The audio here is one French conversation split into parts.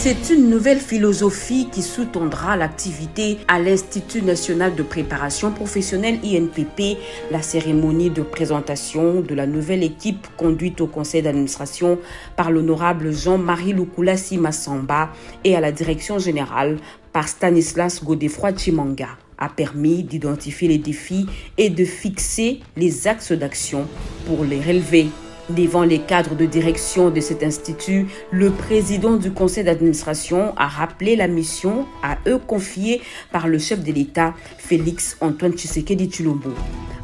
C'est une nouvelle philosophie qui sous-tendra l'activité à l'Institut national de préparation professionnelle INPP, la cérémonie de présentation de la nouvelle équipe conduite au conseil d'administration par l'honorable Jean-Marie Lukulasi Massamba et à la direction générale par Stanislas Godefroy Chimanga a permis d'identifier les défis et de fixer les axes d'action pour les relever. Devant les cadres de direction de cet institut, le président du conseil d'administration a rappelé la mission à eux confiée par le chef de l'État, Félix Antoine Tshisekedi Chulombo.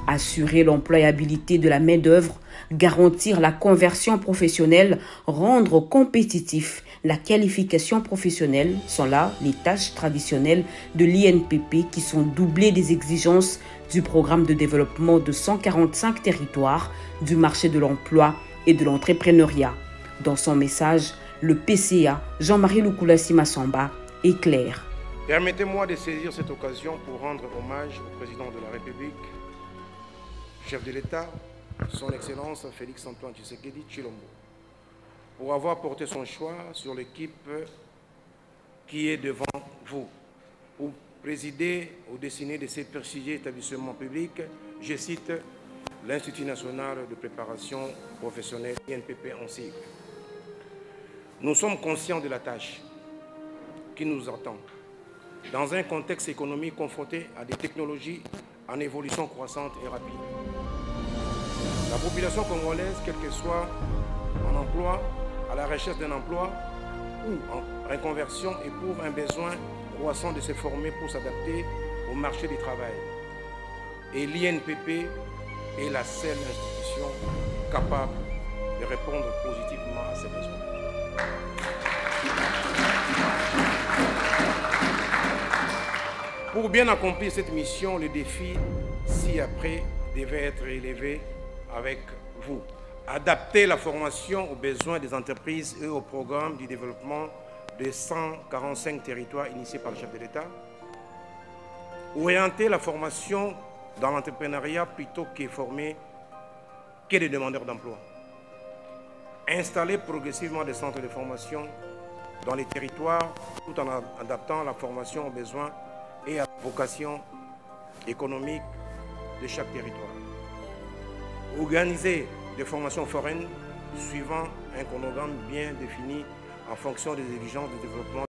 Assurer l'employabilité de la main-d'œuvre, garantir la conversion professionnelle, rendre compétitif la qualification professionnelle sont là les tâches traditionnelles de l'INPP qui sont doublées des exigences du programme de développement de 145 territoires, du marché de l'emploi et de l'entrepreneuriat. Dans son message, le PCA, Jean-Marie Lukulasi Massamba, est clair. Permettez-moi de saisir cette occasion pour rendre hommage au président de la République, chef de l'État, son Excellence Félix Antoine Tshisekedi Chilombo, pour avoir porté son choix sur l'équipe qui est devant vous, pour présider au destiné de ces prestigieux établissements publics, je cite l'Institut national de préparation professionnelle INPP en cycle. Nous sommes conscients de la tâche qui nous attend dans un contexte économique confronté à des technologies en évolution croissante et rapide. La population congolaise, quel que soit en emploi, à la recherche d'un emploi ou en reconversion, éprouve un besoin croissant de se former pour s'adapter au marché du travail. Et l'INPP est la seule institution capable de répondre positivement à ces besoins. Pour bien accomplir cette mission, le défi ci-après devait être élevé avec vous. Adapter la formation aux besoins des entreprises et au programme du développement des 145 territoires initiés par le chef de l'État. Orienter la formation dans l'entrepreneuriat plutôt que former que des demandeurs d'emploi. Installer progressivement des centres de formation dans les territoires tout en adaptant la formation aux besoins et à la vocation économique de chaque territoire. Organiser des formations foraines suivant un chronogramme bien défini en fonction des exigences de développement.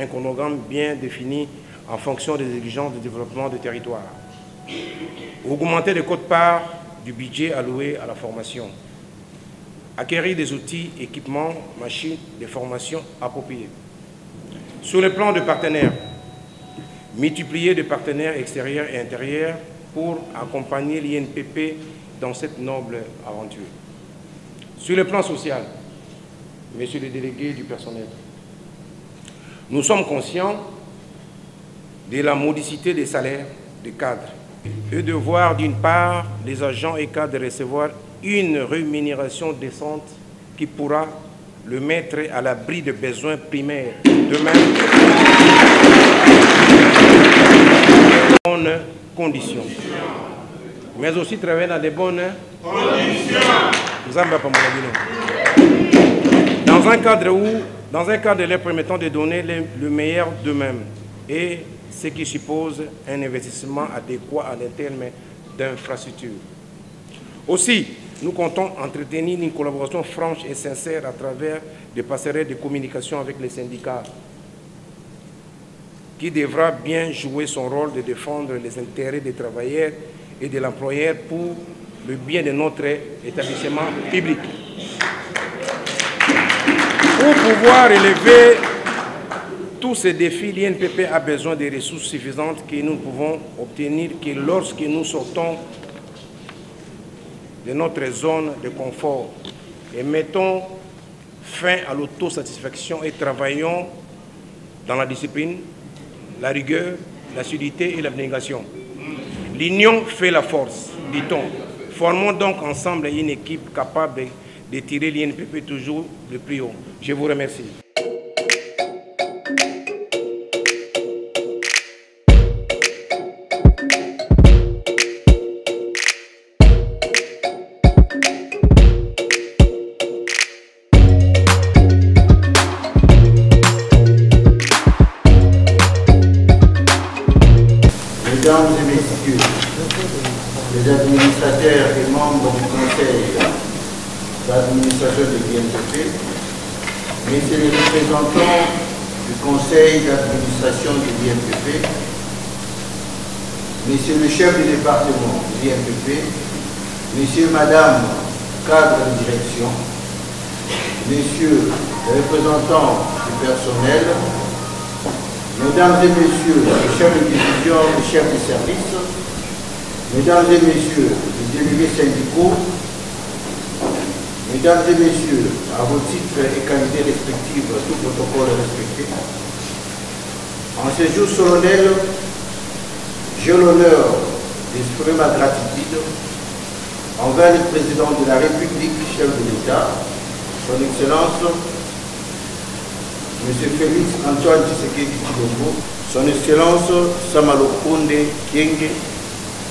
Un chronogramme bien défini en fonction des exigences de développement du territoire. Augmenter les codes-parts du budget alloué à la formation. Acquérir des outils, équipements, machines de formation appropriés. Sur le plan de partenaires, multiplier des partenaires extérieurs et intérieurs pour accompagner l'INPP dans cette noble aventure. Sur le plan social, Monsieur le délégué du personnel, nous sommes conscients de la modicité des salaires des cadres et de voir d'une part les agents et cadres recevoir une rémunération décente qui pourra le mettre à l'abri de besoins primaires. De même, bonnes conditions. Mais aussi travailler dans des bonnes conditions. Dans un cadre où dans un cadre leur permettant de donner le meilleur d'eux-mêmes et ce qui suppose un investissement adéquat à terme d'infrastructures. Aussi, nous comptons entretenir une collaboration franche et sincère à travers des passerelles de communication avec les syndicats, qui devra bien jouer son rôle de défendre les intérêts des travailleurs et de l'employeur pour le bien de notre établissement public. Pour pouvoir relever tous ces défis, l'INPP a besoin de ressources suffisantes que nous pouvons obtenir que lorsque nous sortons de notre zone de confort et mettons fin à l'autosatisfaction et travaillons dans la discipline, la rigueur, la solidité et l'abnégation. L'union fait la force, dit-on. Formons donc ensemble une équipe capable de tirer l'INPP toujours le plus haut. Je vous remercie. D'administration de l'INPP, messieurs les représentants du conseil d'administration de l'INPP, messieurs le chef du département de l'INPP, messieurs, madame, cadre de direction, messieurs les représentants du personnel, Mesdames et messieurs les chefs de division, les chefs de service, Mesdames et messieurs les délégués syndicaux, Mesdames et messieurs, à vos titres et qualités respectives, tout protocole respecté, en ce jour solennel, j'ai l'honneur d'exprimer ma gratitude envers le président de la République, chef de l'État, son Excellence, M. Félix Antoine Tshisekedi Chilombo, son Excellence Samalo Konde Kienge,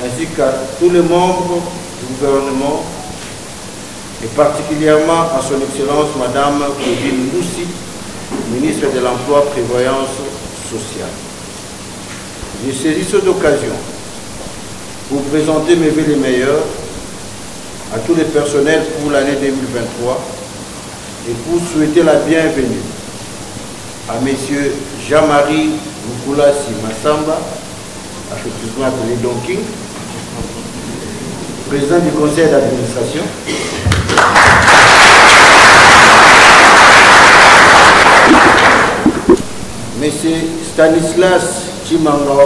ainsi qu'à tous les membres du gouvernement, et particulièrement à son Excellence Madame Claudine Moussi, ministre de l'Emploi Prévoyance sociale. Je saisis cette occasion pour présenter mes vœux les meilleurs à tous les personnels pour l'année 2023 et pour souhaiter la bienvenue à M. Jean-Marie Moukoulasi Massamba, affectueusement appelé Don King, président du conseil d'administration. M. Stanislas Chimangawa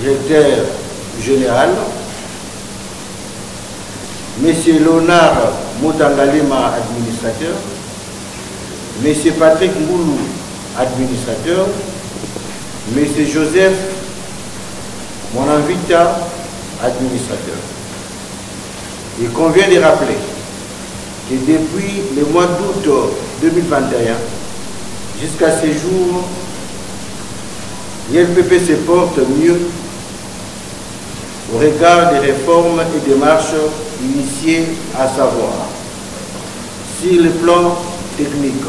directeur général. M. Léonard Moutangalema, administrateur. M. Patrick Moulou, administrateur, M. Joseph Monanvita, administrateur. Il convient de rappeler que depuis le mois d'août 2021 jusqu'à ce jour, l'ILPP se porte mieux au regard des réformes et démarches initiées, à savoir, sur le plan technique,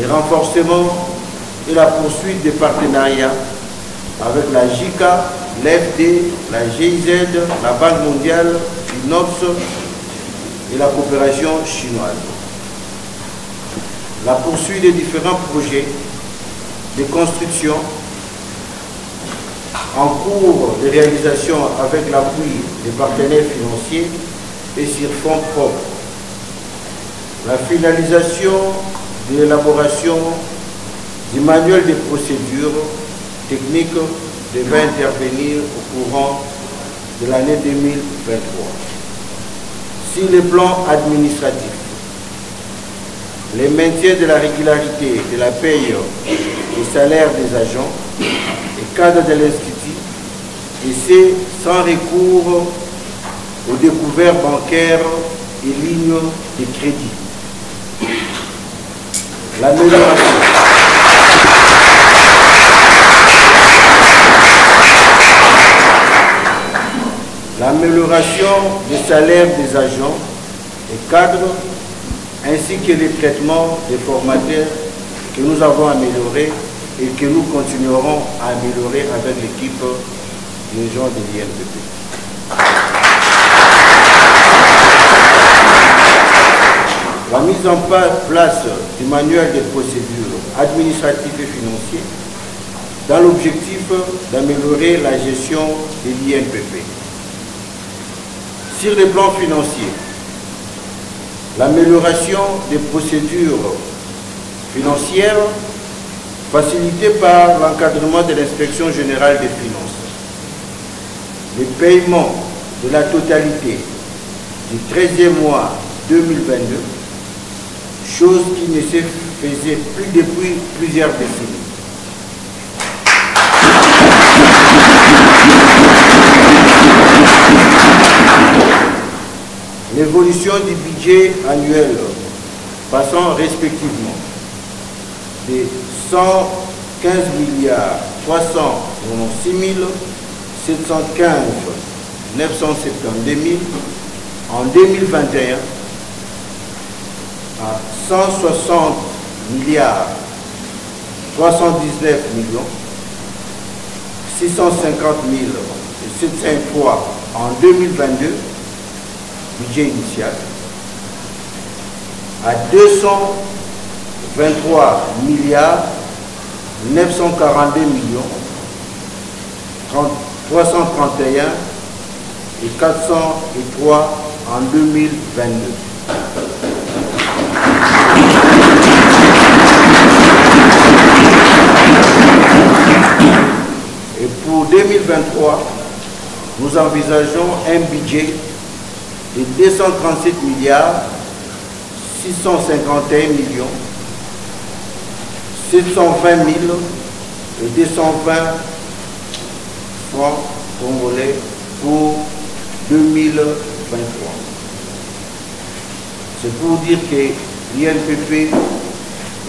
le renforcement et la poursuite des partenariats avec la JICA, l'FD, la GIZ, la Banque mondiale, l'INOPS et la coopération chinoise. La poursuite des différents projets de construction en cours de réalisation avec l'appui des partenaires financiers et sur fonds propres la finalisation de l'élaboration du manuel de procédures techniques devait intervenir au courant de l'année 2023. Sur le plan administratif, le maintien de la régularité de la paye et salaire des agents et cadres de l'Institut, et c'est sans recours aux découvertes bancaires et lignes de crédit l'amélioration. L'amélioration des salaires des agents et cadres, ainsi que les traitements des formateurs que nous avons améliorés et que nous continuerons à améliorer avec l'équipe des gens de l'INPP. La mise en place du manuel des procédures administratives et financières dans l'objectif d'améliorer la gestion de l'INPP. Sur le plan financier, l'amélioration des procédures financières facilitée par l'encadrement de l'inspection générale des finances. Le paiement de la totalité du 13e mois 2022, chose qui ne se faisait plus depuis plusieurs décennies. L'évolution du budget annuel passant respectivement de 115 milliards 396 715 972 000 en 2021 à 160 milliards 319 millions 650 000 et 703 en 2022 budget initial à 223 milliards 942 millions 331 et 403 en 2022. Et pour 2023, nous envisageons un budget de 237 milliards 651 millions 720 000 et 220 francs congolais pour 2023. C'est pour dire que l'INPP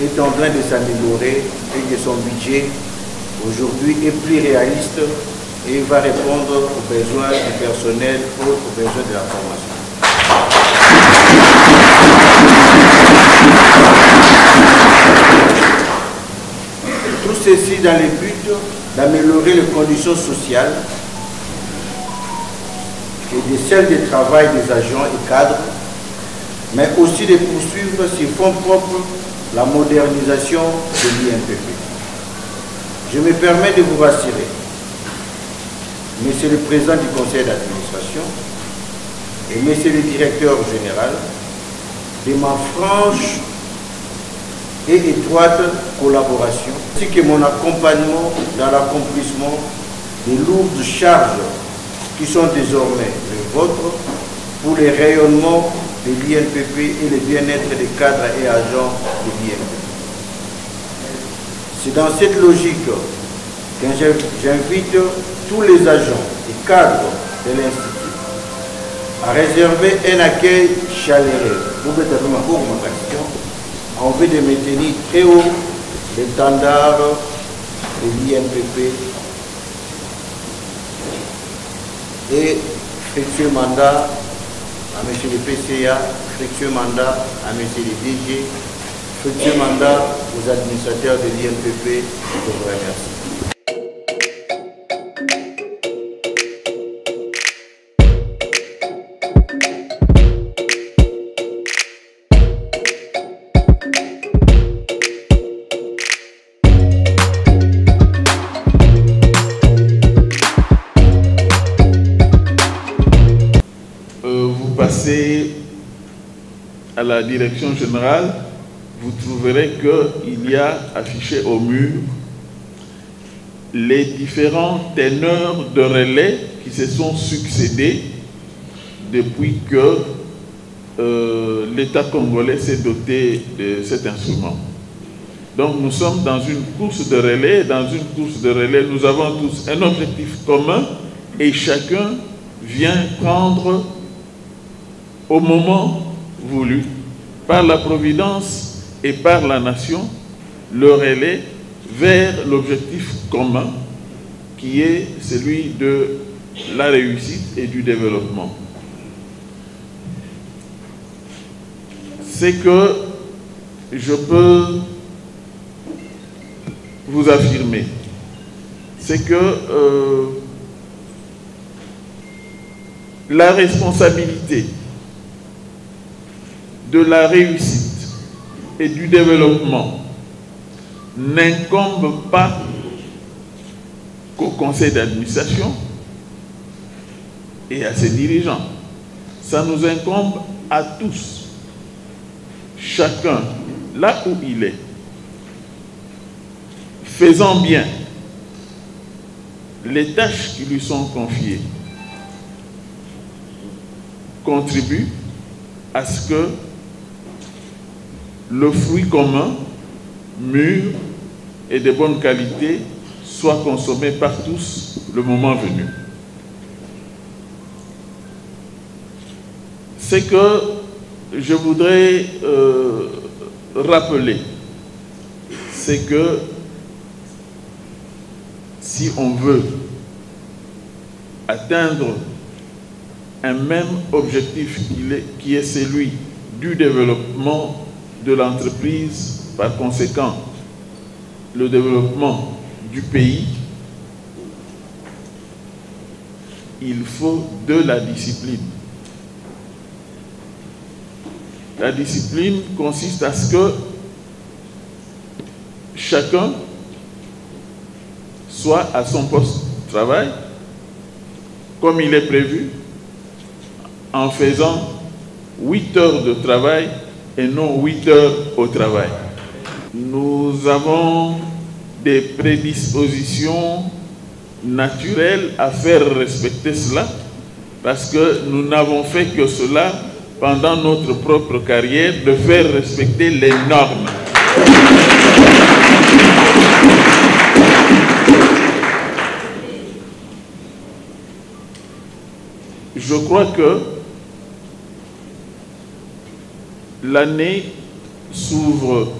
est en train de s'améliorer et que son budget aujourd'hui est plus réaliste et va répondre aux besoins du personnel, aux besoins de la formation. Ceci dans le but d'améliorer les conditions sociales et de celles de travail des agents et cadres, mais aussi de poursuivre sur fonds propres la modernisation de l'INPP. Je me permets de vous rassurer, Monsieur le Président du Conseil d'administration et Monsieur le Directeur général, de ma franche et étroite collaboration, ainsi que mon accompagnement dans l'accomplissement des lourdes charges qui sont désormais les vôtres pour le rayonnement de l'INPP et le bien-être des cadres et agents de l'INPP. C'est dans cette logique que j'invite tous les agents et cadres de l'Institut à réserver un accueil chaleureux en vue de maintenir très haut les standards de l'INPP et fructueux mandat à M. le PCA, fructueux mandat à M. le DG, fructueux mandat aux administrateurs de l'INPP. Je vous remercie. Direction générale, vous trouverez qu'il y a affiché au mur les différents teneurs de relais qui se sont succédés depuis que euh, l'État congolais s'est doté de cet instrument. Donc nous sommes dans une course de relais. Dans une course de relais, nous avons tous un objectif commun et chacun vient prendre au moment voulu par la Providence et par la nation le relais vers l'objectif commun qui est celui de la réussite et du développement. C'est que je peux vous affirmer, c'est que euh, la responsabilité de la réussite et du développement n'incombe pas qu'au conseil d'administration et à ses dirigeants, ça nous incombe à tous, chacun, là où il est, faisant bien les tâches qui lui sont confiées, contribue à ce que le fruit commun, mûr et de bonne qualité, soit consommé par tous le moment venu. Ce que je voudrais euh, rappeler, c'est que si on veut atteindre un même objectif qui est celui du développement de l'entreprise, par conséquent, le développement du pays, il faut de la discipline. La discipline consiste à ce que chacun soit à son poste de travail, comme il est prévu, en faisant 8 heures de travail et non 8 heures au travail. Nous avons des prédispositions naturelles à faire respecter cela parce que nous n'avons fait que cela pendant notre propre carrière de faire respecter les normes. Je crois que l'année s'ouvre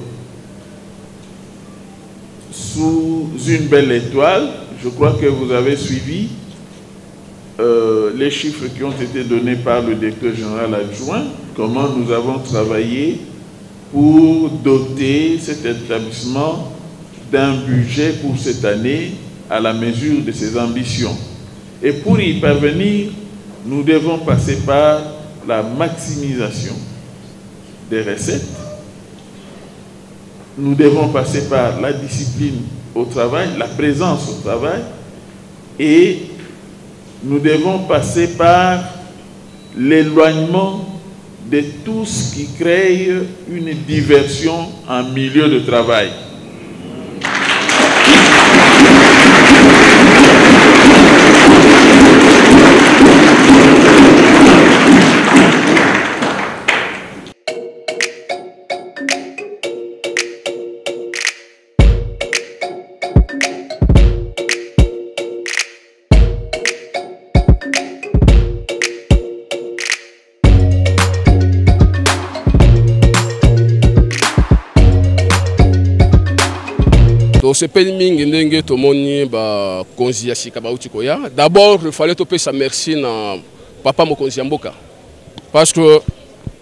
sous une belle étoile. Je crois que vous avez suivi euh, les chiffres qui ont été donnés par le directeur général adjoint, comment nous avons travaillé pour doter cet établissement d'un budget pour cette année à la mesure de ses ambitions. Et pour y parvenir, nous devons passer par la maximisation des recettes. Nous devons passer par la discipline au travail, la présence au travail et nous devons passer par l'éloignement de tout ce qui crée une diversion en milieu de travail. Tosepeli mingi ndenge tomoni bakonzi ya sika bauti koya. D'abord refale topesa merci na papa mokonzi ya mboka. Parce que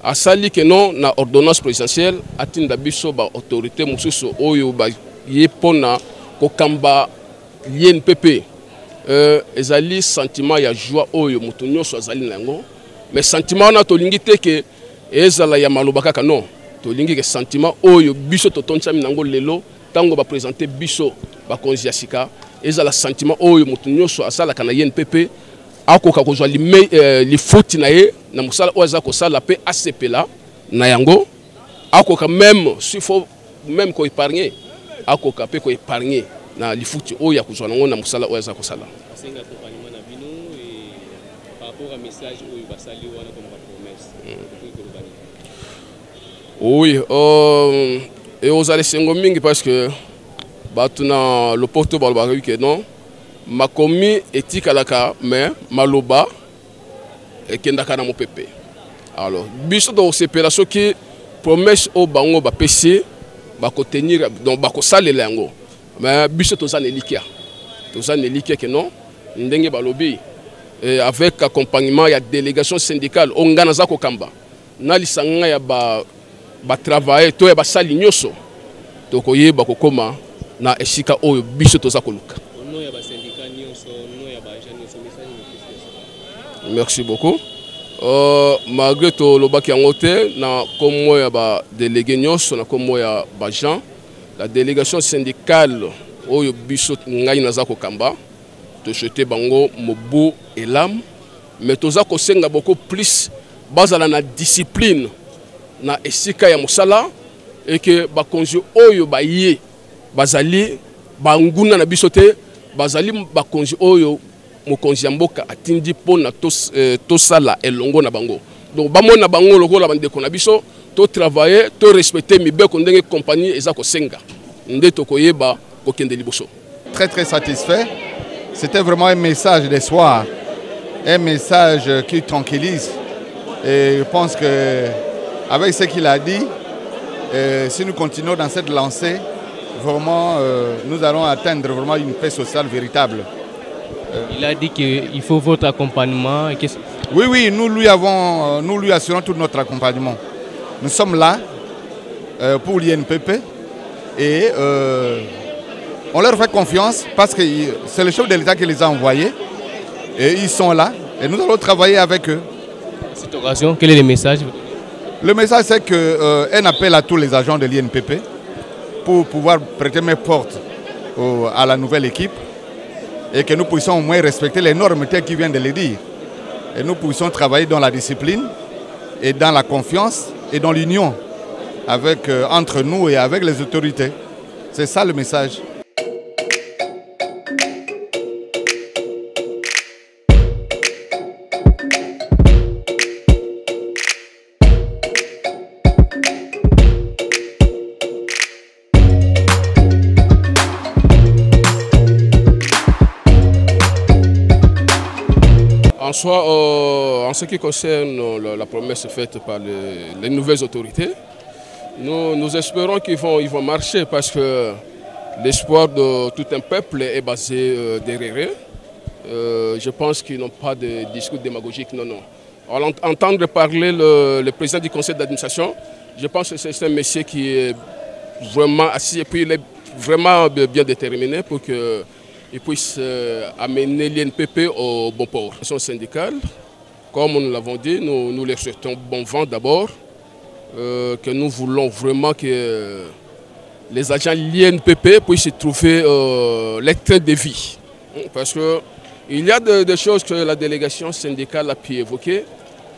asali ke non na ordonnance présidentielle atinda biso baautorité mosusu oyo baye mpona kokamba liene mpe euh, ezali sentiment ya joie oyo moto nyonso azali na yango. Mais sentiment wana tolingi te ke ezala ya maloba kaka non. Tolingi ke sentiment oyo biso totontisami nango lelo ntango baprésente biso bakonzi ya sika ezala sentiment oyo moto nyonso asalaka na ye mpe akoka kozwa lifuti na ye na mosala oyo aza kosala mpe asepela na yango. Akoka meme sifo meme koépargne akoka mpe koépargne na lifuti oyo ya kozwa nango na mosala oyo aza kosala. Bapromesse oui euh, ekozala esengo mingi parce que bato na lopoto balobaka wi ke non? Makomi etikalaka mais maloba ekendaka na mopepe. Alors biso tokosepela soki promesse oyo bango bapesi bakotenir donc bakosalela yango. Mais biso toza na elikya. Toza na elikya ke non? Ndenge balobi avec accompagnement ya délégation syndicale oyo ngai naza kokamba. Na lisanga ya ba batravaye to ya basali nyonso tokoyeba kokóma na esika oyo biso toza koluka. Merci beaucoup. Uh, malgré tolobaki yango te na komo ya badélégé nyonso na komo ya bajean la délégation syndicale oyo biso ngai naza kokamba tosouete bango mobu elamu mais toza kosenga beaucoup plus bazala na discipline na esika ya mosala eke bakonzi oyo baye bazali banguna na biso te bazali bakonzi oyo mokonzi ya mboka atindi mpona tosala eh, elongo na bango. Donc bamona bango lokola bandeko na biso totravaille torespecte mibeko ndenge kompagnie eza kosenga. Nde tokoyeba kokende liboso. Très très satisfait. C'était vraiment un message d'espoir un message qui tranquillise. Et je pense que avec ce qu'il a dit euh, si nous continuons dans cette lancée vraiment euh, nous allons atteindre vraiment une paix sociale véritable il a dit qu'il faut votre accompagnement. Oui, oui, nous lui, avons, nous lui assurons tout notre accompagnement. Nous sommes là euh, pour l'INPP et euh, on leur fait confiance parce que c'est le chef de l'État qui les a envoyés et ils sont là et nous allons travailler avec eux. Cette occasion, quel est le message? Le message, c'est qu'un euh, appel à tous les agents de l'INPP pour pouvoir prêter mes portes à la nouvelle équipe et que nous puissions au moins respecter les normes telles qu'il vient de les dire. Et nous puissions travailler dans la discipline et dans la confiance et dans l'union euh, entre nous et avec les autorités. C'est ça le message. Euh, en ce qui concerne euh, la, promesse faite par les, les nouvelles autorités, nous, nous espérons qu'ils vont, ils vont marcher parce que l'espoir de tout un peuple est basé euh, derrière je pense qu'ils n'ont pas de discours démagogique, non, non. Alors, entendre parler le, le président du conseil d'administration, je pense que c'est un monsieur qui est vraiment assis et puis il est vraiment bien déterminé pour que il puisse euh, amener l'INPP au bon port. Syndicale, comme nous l'avons dit, nous, leur souhaitons bon vent d'abord, euh, que nous voulons vraiment que les agents l'INPP puissent trouver euh, les trains de vie. Parce qu'il y a des de choses que la délégation syndicale a pu évoquer.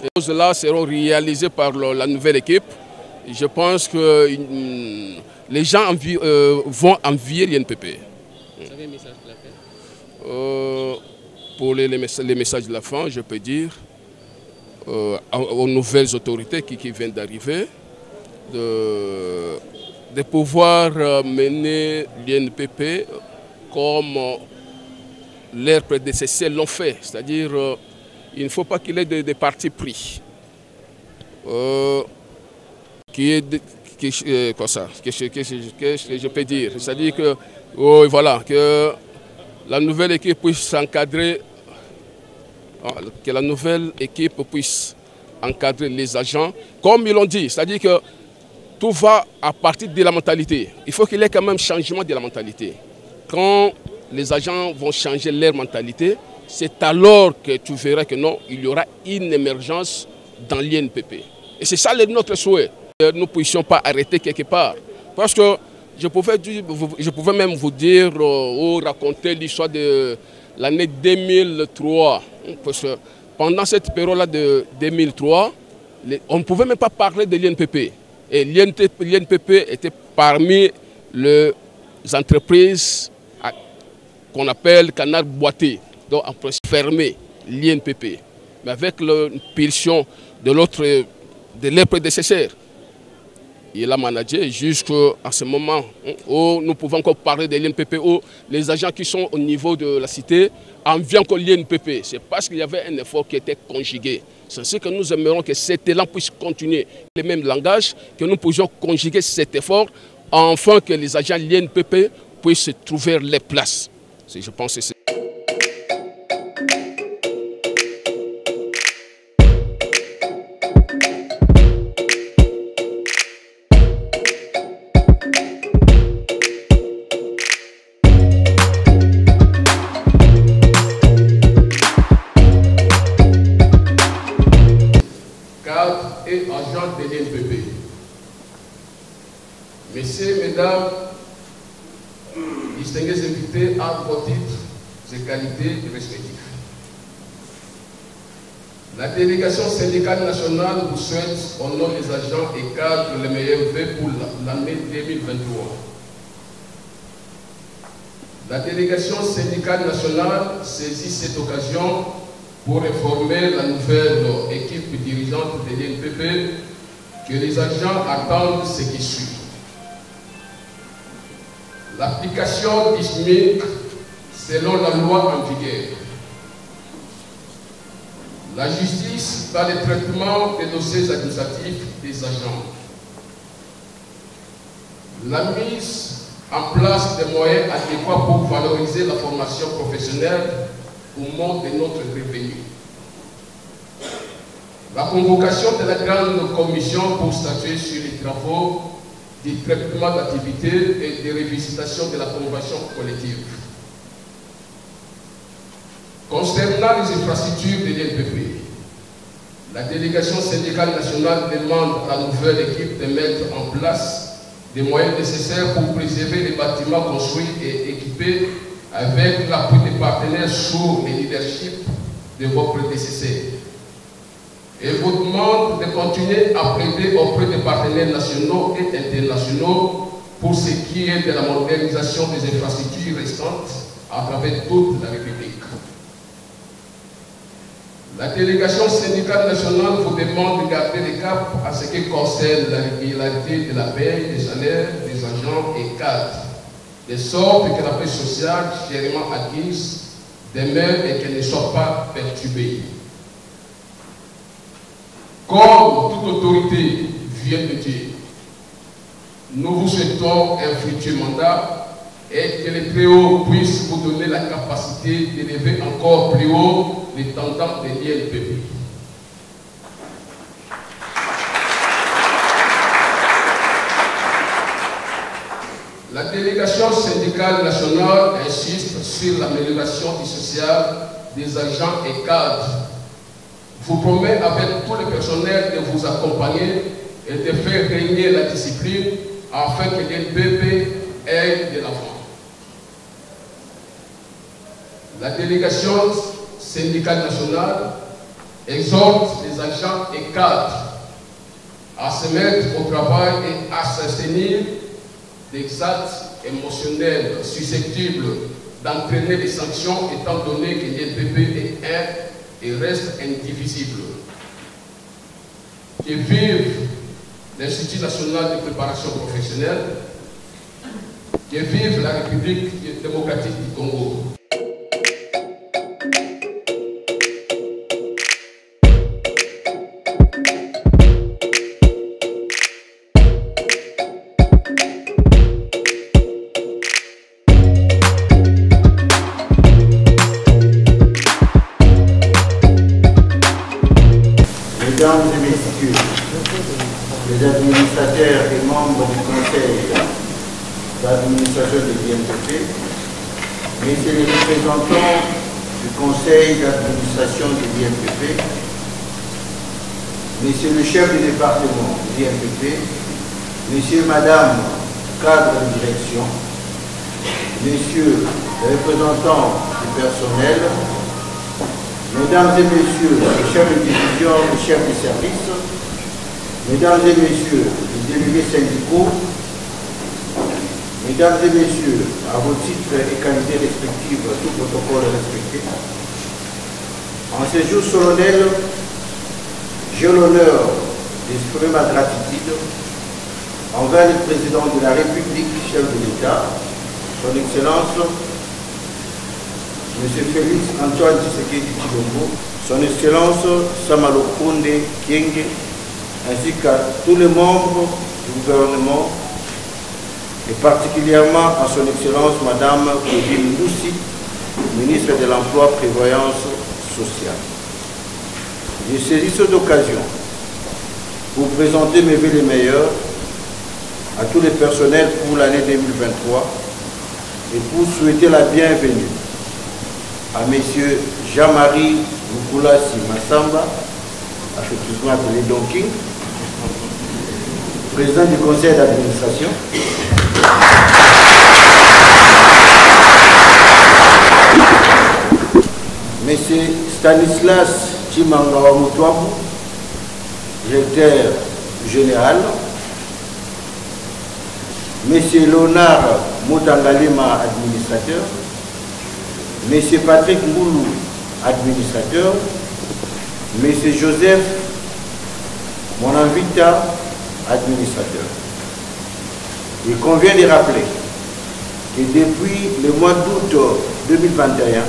Ces choses-là seront réalisées par la nouvelle équipe. Je pense que les gens envie, vont envier l'INPP. Vous avez un message de la fin euh, Pour les, les, messages, de la fin, je peux dire euh, aux nouvelles autorités qui, qui viennent d'arriver de, de, pouvoir mener l'INPP comme leurs prédécesseurs l'ont fait. C'est-à-dire euh, il ne faut pas qu'il ait des de partis pris. qui est que, que, je peux dire? C'est-à-dire que Oh, voilà, que la nouvelle équipe puisse s'encadrer, que la nouvelle équipe puisse encadrer les agents, comme ils l'ont dit, c'est-à-dire que tout va à partir de la mentalité. Il faut qu'il y ait quand même changement de la mentalité. Quand les agents vont changer leur mentalité, c'est alors que tu verras que non, il y aura une émergence dans l'INPP. Et c'est ça notre souhait. Nous ne puissions pas arrêter quelque part. Parce que je pouvais, même vous dire ou raconter l'histoire de l'année 2003. Parce que pendant cette période-là de 2003, on ne pouvait même pas parler de l'INPP. Et l'INPP était parmi les entreprises qu'on appelle canard boité, donc on peut fermer l'INPP. Mais avec l'impulsion de l'autre, de leurs prédécesseurs, il a managé jusqu'à ce moment où nous pouvons encore parler de l'INPP, où les agents qui sont au niveau de la cité en viennent encore l'INPP. C'est parce qu'il y avait un effort qui était conjugué. C'est ce que nous aimerions que cet élan puisse continuer. Le même langage, que nous puissions conjuguer cet effort, afin que les agents l'INPP puissent trouver les places. Je pense que La délégation syndicale nationale saisit cette occasion pour informer la nouvelle équipe dirigeante de l'INPP que les agents attendent ce qui suit. L'application du selon la loi en vigueur. La justice dans le traitement des dossiers administratifs des agents. La mise en place des moyens adéquats pour valoriser la formation professionnelle au monde de notre revenu. La convocation de la grande commission pour statuer sur les travaux du traitement d'activité et de révisitation de la convention collective. Concernant les infrastructures de l'INPP, la délégation syndicale nationale demande à la nouvelle équipe de mettre en place des moyens nécessaires pour préserver les bâtiments construits et équipés avec l'appui des partenaires sous le leadership de vos prédécesseurs. Et vous demande de continuer à plaider auprès des partenaires nationaux et internationaux pour ce qui est de la modernisation des infrastructures restantes à travers toute la République. La délégation syndicale nationale vous demande de garder le cap à ce qui concerne la régularité de la paie des salaires des agents et cadres, de sorte que la paix sociale chèrement acquise demeure et qu'elle ne soit pas perturbée. Comme toute autorité vient de dire, nous vous souhaitons un futur mandat et que les très hauts puissent vous donner la capacité d'élever encore plus haut les tendances de l'INPP. La délégation syndicale nationale insiste sur l'amélioration du social des agents et cadres. Vous promet avec tout le personnel de vous accompagner et de faire régner la discipline afin que l'INPP aille de l'avant. La délégation syndicale nationale exhorte les agents et cadres à se mettre au travail et à s'abstenir des actes émotionnels susceptibles d'entraîner des sanctions étant donné que l'INPP est un et reste indivisible. Que vive l'Institut national de préparation professionnelle, que vive la République démocratique du Congo. Madame, cadre de direction, messieurs les représentants du personnel, Mesdames et messieurs les chefs de division, les chefs de service, mesdames et messieurs les délégués syndicaux, mesdames et messieurs, à vos titres et qualités respectives, tout protocole respecté, en ce jour solennel, j'ai l'honneur d'exprimer ma gratitude envers le président de la République, chef de l'État, son Excellence, M. Félix Antoine Tshisekedi Chilombo, son Excellence Samalo Kunde Kienge, ainsi qu'à tous les membres du gouvernement, et particulièrement à son Excellence Madame Claudine Moussi, ministre de l'Emploi Prévoyance sociale. Je saisis cette occasion pour présenter mes vœux les meilleurs à tous les personnels pour l'année 2023 et pour souhaiter la bienvenue à M. Jean-Marie Moukoulasi Massamba, affectueusement appelé Don King, président du conseil d'administration. M. Stanislas Chimangawa directeur général, Monsieur Léonard Moutangalema, administrateur, Monsieur Patrick Moulou, administrateur, Monsieur Joseph Monanvita, administrateur. Il convient de rappeler que depuis le mois d'août 2021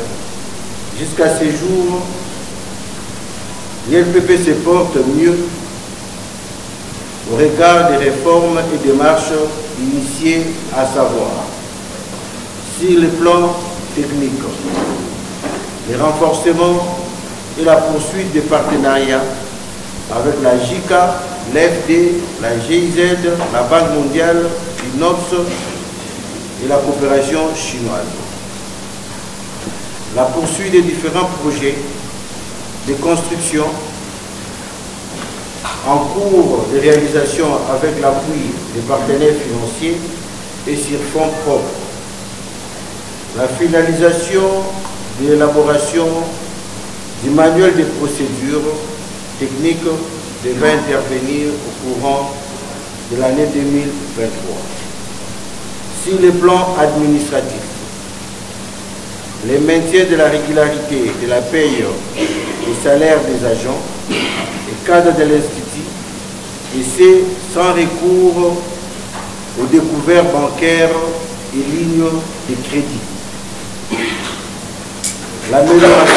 jusqu'à ce jour, l'ILPP se porte mieux au regard des réformes et démarches initiées, à savoir sur le plan technique, le renforcement et la poursuite des partenariats avec la JICA, l'FD, la GIZ, la Banque mondiale, l'INOPS et la coopération chinoise. La poursuite des différents projets de construction en cours de réalisation avec l'appui des partenaires financiers et sur fonds propres. La finalisation de l'élaboration du manuel de procédures techniques devrait intervenir au courant de l'année 2023. Sur le plan administratif, le maintien de la régularité de la paye des salaires des agents et cadres de l'Institut et c'est sans recours aux découvertes bancaires et lignes de crédit. L'amélioration.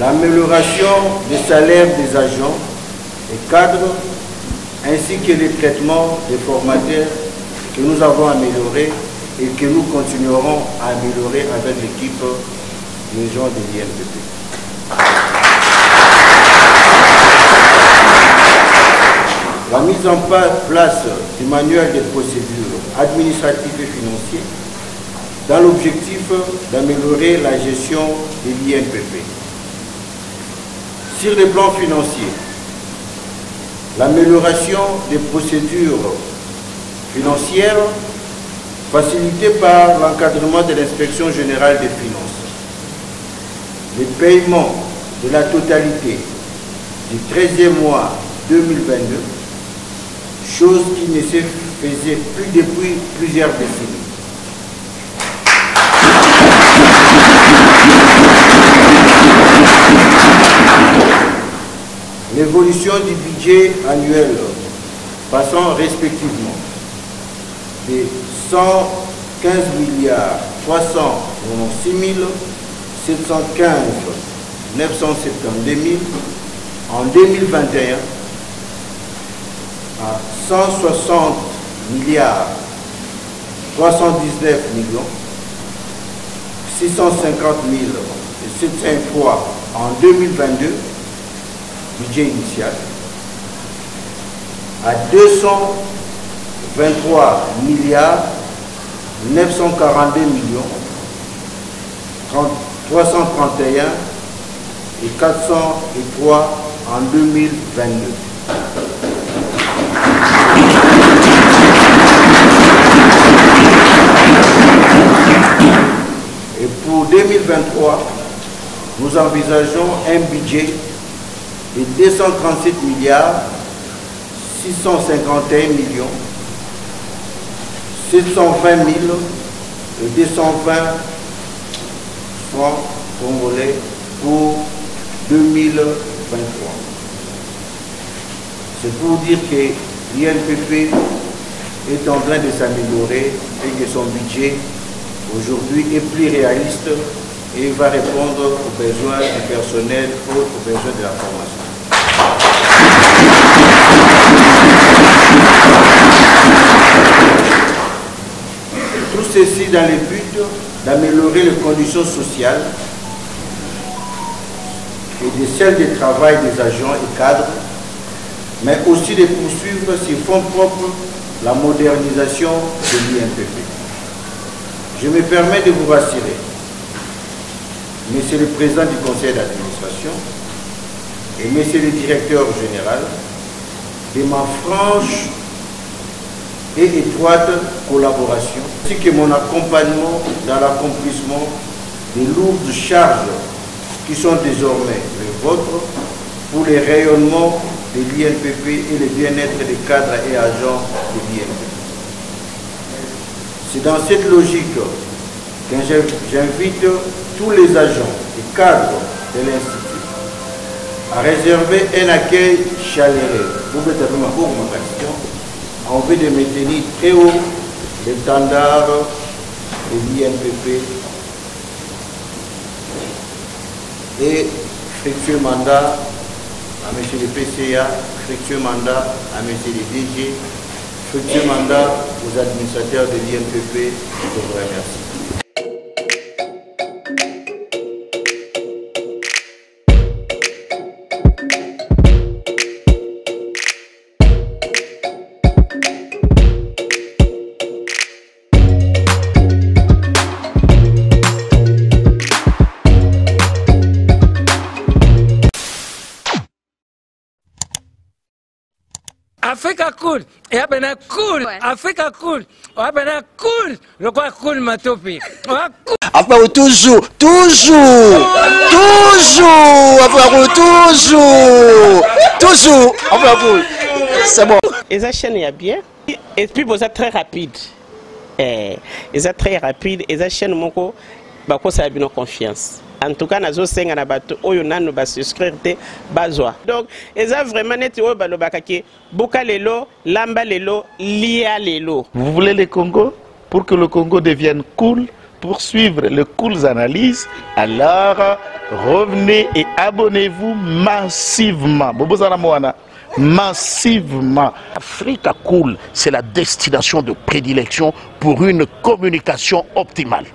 L'amélioration des salaires des agents et cadres ainsi que les traitements des formateurs que nous avons améliorés et que nous continuerons à améliorer avec l'équipe les gens de l'INPP. La mise en place du manuel des procédures administratives et financières dans l'objectif d'améliorer la gestion de l'INPP. Sur le plan financier, l'amélioration des procédures financières facilitées par l'encadrement de l'inspection générale des finances le paiement de la totalité du 13e mois 2022, chose qui ne se faisait plus depuis plusieurs décennies. L'évolution du budget annuel passant respectivement de 115 milliards 396 000 715 972 000 en 2021 à 160 milliards 319 millions 650 000 et 700 fois en 2022 budget initial à 223 milliards 942 millions 30 331 et 403 en 2022. Et pour 2023, nous envisageons un budget de 237 milliards 651 millions 720 000 et 220 francs congolais pour 2023. C'est pour dire que l'INPP est en train de s'améliorer et que son budget aujourd'hui est plus réaliste et va répondre aux besoins du personnel, aux besoins de la formation. Ceci dans les buts d'améliorer les conditions sociales et de celles de travail des agents et cadres, mais aussi de poursuivre sur fonds propres la modernisation de l'INPP. Je me permets de vous rassurer, Monsieur le Président du Conseil d'administration et Monsieur le Directeur général, de ma franche et étroite collaboration, ainsi que mon accompagnement dans l'accomplissement des lourdes charges qui sont désormais les vôtres pour les rayonnements de l'INPP et le bien-être des cadres et agents de l'INPP. C'est dans cette logique que j'invite tous les agents et cadres de l'Institut à réserver un accueil chaleureux. Vous ma question en vue de maintenir très haut les standards de l'INPP et fructueux mandat à M. le PCA, fructueux mandat à M. le DG, fructueux mandat aux administrateurs de l'INPP. Je vous remercie. Cool, yapena cool, Afrika cool, yapena cool, lokwa cool matopi. Afrika toujours, toujours, toujours, Afrika toujours, toujours, Afrika cool. C'est bon. eza chaîne ya bien. Esprit boza très rapide. Eh, eza très rapide. Eza chaîne moko bakosala bino confiance en tout cas nazosenga na bato oyo nano basubscrire te bazwa donc eza vraiment neti oyo balobaka ke buka lelo lamba lelo Vous voulez le Congo? Pour que le Congo devienne cool, pour suivre les cool analyses, alors revenez et abonnez-vous massivement. Massivement. Africa Cool, c'est la destination de prédilection pour une communication optimale.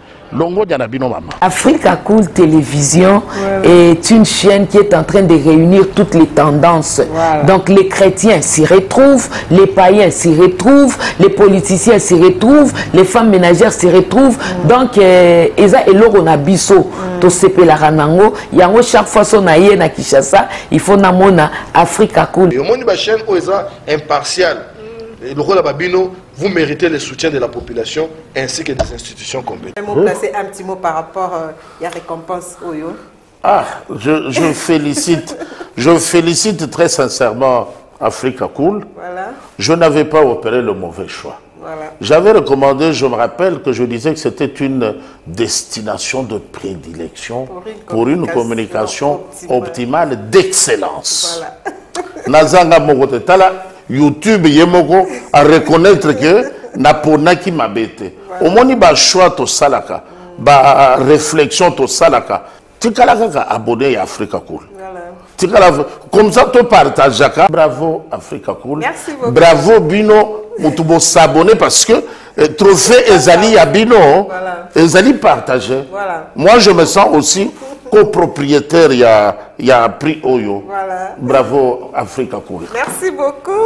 Africa Cool Télévision est une chaîne qui est en train de réunir toutes les tendances. Donc les chrétiens s'y retrouvent, les païens s'y retrouvent, les politiciens s'y retrouvent, les femmes ménagères s'y retrouvent. Donc euh, eza eloko na biso to sepelaka nango yango chaque fois so na ye na Kinshasa il faut namona Africa Cool. De la chaîne, où est impartial. Et le rôle de Babino, vous méritez le soutien de la population ainsi que des institutions compétentes. Un mot placé un petit mot par rapport à la récompense Oyo. Ah, je, je félicite, je félicite très sincèrement Africa Cool. Voilà. Je n'avais pas opéré le mauvais choix. Voilà. J'avais recommandé, je me rappelle que je disais que c'était une destination de prédilection pour une, communication, optimale, d'excellence. Nazanga Mokote Tala, YouTube ye moko à reconnaître que naponaki mabe te omoni bachoix tosalaka baréflexion tosalaka. Tikala kaka abonné ya africa cool. Tikala comme ça topartageaka bravo africa cool. Bravo bino. Motu bosabonne parce que eh, trophée ezali ya bino Voilà. ezali partagé. Voilà. moi je me sens aussi copropriétaire ya, ya prix oyo Voilà. bravo africa cool Merci beaucoup.